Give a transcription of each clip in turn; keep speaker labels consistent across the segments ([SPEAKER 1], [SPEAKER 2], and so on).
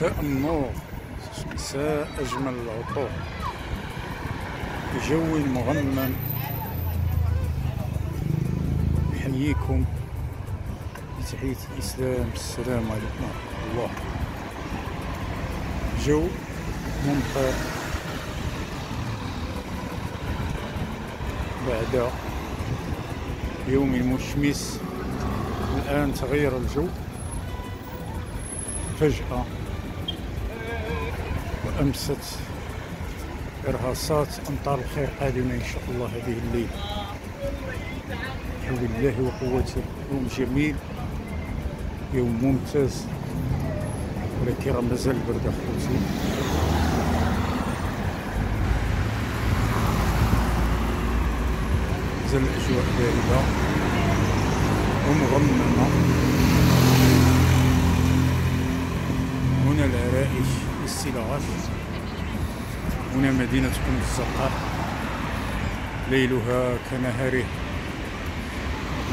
[SPEAKER 1] مساء النور مساء أجمل العطور. جو مغمم. نحييكم بتحية الإسلام. السلام عليكم ورحمة الله. جو ممطر بعد يوم مشمس الآن تغير الجو. فجأة. وأمست إرهاصات أمطار الخير قادمة إن شاء الله هذه الليلة بحول الله وقوته يوم جميل. يوم ممتاز. ولكن راه مازال البرد أخوتي مازال الأجواء باردة ومغممة. هنا العرائش. والسلاغات هنا مدينة كنز الزرقاء. ليلها كنهاره.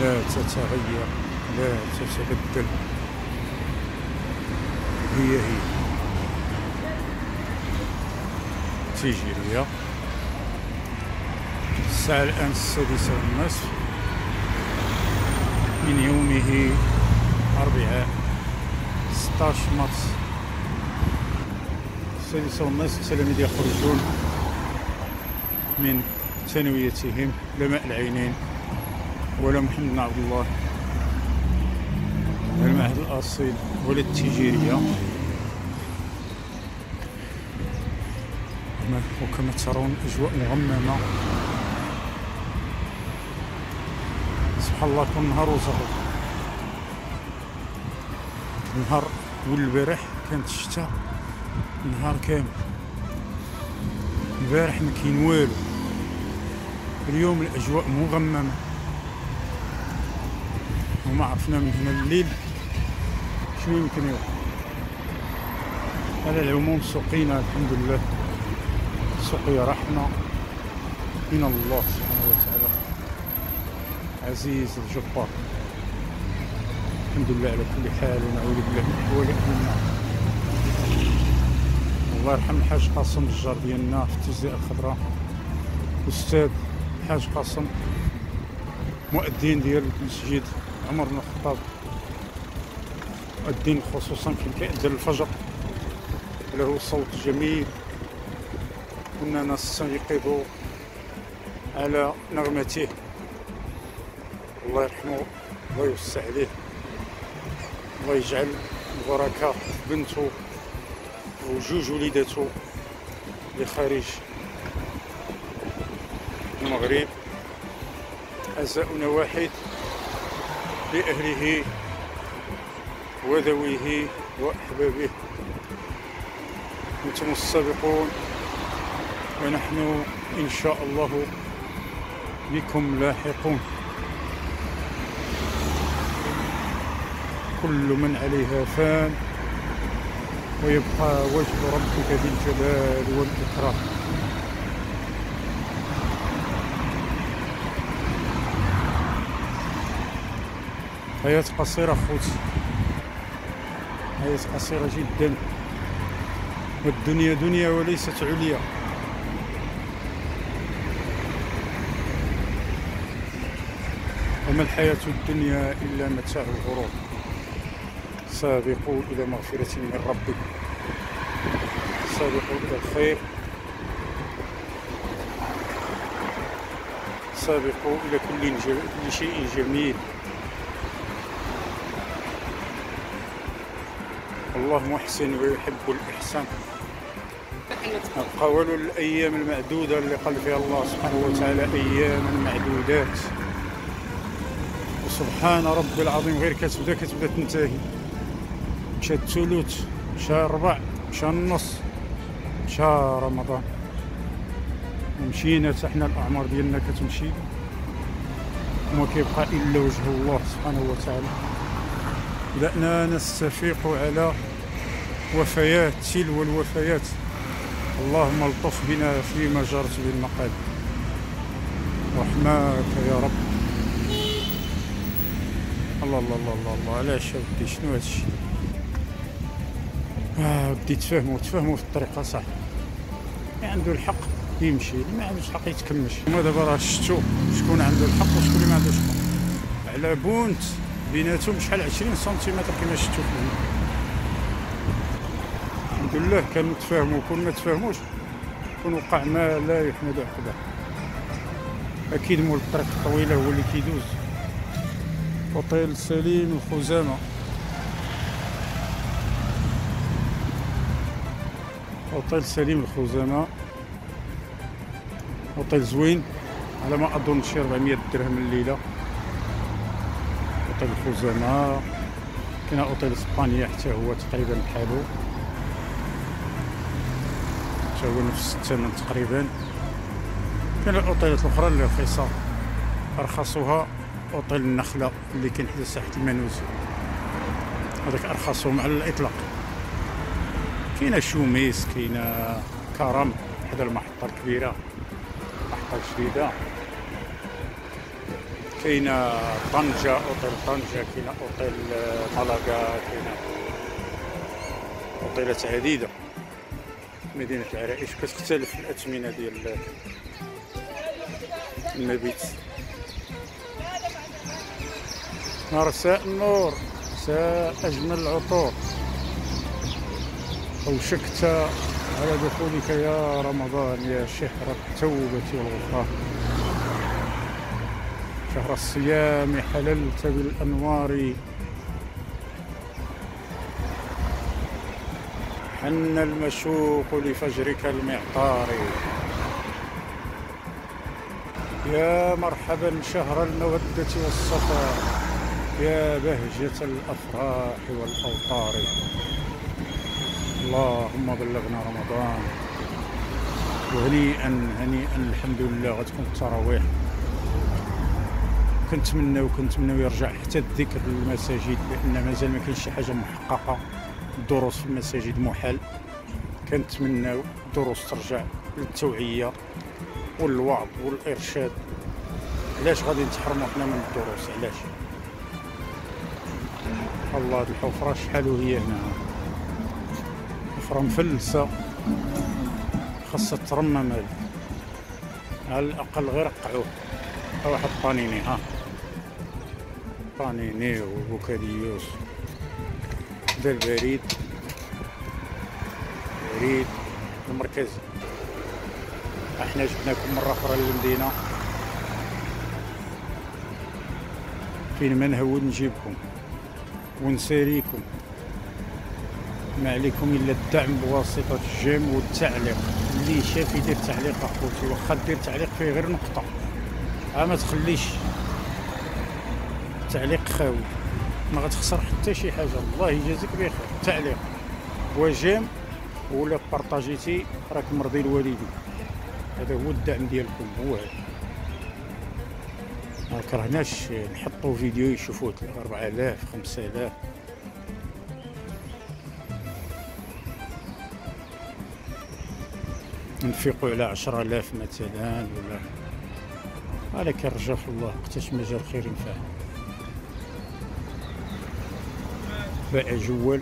[SPEAKER 1] لا تتغير لا تتبدل. هي هي. تيجيرية الساعة الآن السادسة والنصف من يومه أربعاء 16 مارس. السادسة والنصف التلاميذ يخرجون من ثانويتهم لماء العينين ولا محمد بن عبد الله المعهد الأصيل ولا التجارية. وكما ترون أجواء مغممة. سبحان الله كون نهار وزهر. نهار والبارح كانت الشتاء. نهار كامل. البارح ما كاين والو. اليوم الأجواء مغممة. وما عرفنا من هنا الليل شنو يمكن يوقع على العموم سقينا الحمد لله. سقيا رحمة من الله سبحانه وتعالى. عزيز الجبار. الحمد لله على كل حال. ونعوذ بالله من النار الله يرحم الحاج قاسم الجار ديالنا في التجزئه الخضراء. أستاذ الحاج قاسم مؤذن ديال المسجد عمر بن الخطاب. مؤذن خصوصا في كيأذن الفجر. له صوت جميل. كنا نستيقظ على نغمته. الله يرحمه الله يوسع عليه. الله يجعل البركة في بنته. وجوج وليداته لخارج المغرب. عزاؤنا واحد لأهله وذويه وأحبابه. أنتم السابقون ونحن إن شاء الله بكم لاحقون. كل من عليها فان. ويبقى وجه ربك ذي الجلال والإكرام. حياة قصيرة خوتي حياة قصيرة جدا. والدنيا دنيا وليست عليا. وما الحياة الدنيا إلا متاع الغرور. سابقوا إلى مغفرة من ربكم. سابقوا إلى الخير. سابقوا إلى كل, شيء جميل. الله محسن ويحب الإحسان. قولوا الأيام المعدودة اللي قال فيها الله سبحانه وتعالى أياما معدودات وسبحان ربي العظيم غير كتبدا كتبدا تنتهي. مشى الثلث مشى الربع مشى النص مشى رمضان. ومشينا حتى حنا الأعمار ديالنا كتمشي. وما كيبقى إلا وجه الله سبحانه وتعالى. بدأنا نستفيق على وفيات تلو الوفيات. اللهم ألطف بنا فيما جرت به المقادير رحماك يا رب. الله الله الله الله, الله. علاش شنو هادشي؟ آه ودي تفهموا تفهموا في الطريقة صح. اللي عنده الحق يمشي اللي ما عندوش الحق يتكمش. هما دابا راه شفتوا شكون عنده الحق وشكون ما عندوش الحق على بونت بيناتهم شحال 20 سنتيمتر كما شفتوا في. الحمد لله كانوا تفاهموا كون ما تفاهموش كون وقع ما لا يحمد عقبه أكيد مول الطريق الطويله هو اللي كيدوز. اوتيل سليم الخزامة. أوتيل سليم الخزامه أوتيل زوين. على ما أظن شي 400 درهم الليلة. أوتيل الخزامه كاين أوتيل إسبانيا حتى هو تقريبا بحالو. حتى هو نفس الثمن تقريبا. كاين الاوتيلات الاخرى اللي رخيصة. ارخصها أوتيل النخلة اللي كاين حدا ساحة المانوس هذاك أرخصهم على الإطلاق. كاينة شوميس كاينة كرم حدا المحطة الكبيرة المحطه الجديده كاينة طنجة اوتيل طنجة كاينة اوتيل مالاغا كاينة اوتيلات عديدة. مدينة العرائش كتختلف الأثمنة ديال المبيت. مرساء النور مساء أجمل العطور. أوشكت على دخولك يا رمضان يا شهر التوبة والغفران. شهر الصيام حللت بالأنوار. حن المشوق لفجرك المعطار. يا مرحبا شهر المودة والصفا يا بهجة الأفراح والأوطار. اللهم بلغنا رمضان. وهنيئا هنيئا الحمد لله غتكون التراويح. كنتمنى وكنتمنى يرجع حتى الذكر للمساجد لأن مازال ما كاينش شي حاجة محققة. الدروس في المساجد محال. كنتمناو الدروس ترجع للتوعية والوعظ والإرشاد. علاش غادي نتحرموا حنا من الدروس؟ علاش؟ الله هاد الحفرة شحال وهي هنا؟ حفره مفلسه خاصها ترمم على الأقل غير قعوه واحد طانيني ها. طانيني وبوكاليوس. هذا البريد بريد المركزي إحنا جبناكم مرة أخرى للمدينة. فين ما نهود نجيبكم ونساليكم. ما عليكم الا الدعم بواسطة الجيم والتعليق. اللي شاف يدير تعليق اخوتي واخا دير تعليق فيه غير نقطة. ها ما تخليش تعليق خاوي. ما غتخسر حتى شي حاجة. الله يجازيك بخير. تعليق. وجيم ولا بارطاجيتي راك مرضي الوالدين. هذا هو الدعم ديالكم. هو. هذا ما كرهناش نحطوا فيديو يشوفوه 4000 5000 نفيقوا على 10000 مثلا ولا كنرجع في الله وقتاش ما جا الخير ينفع باع جوال.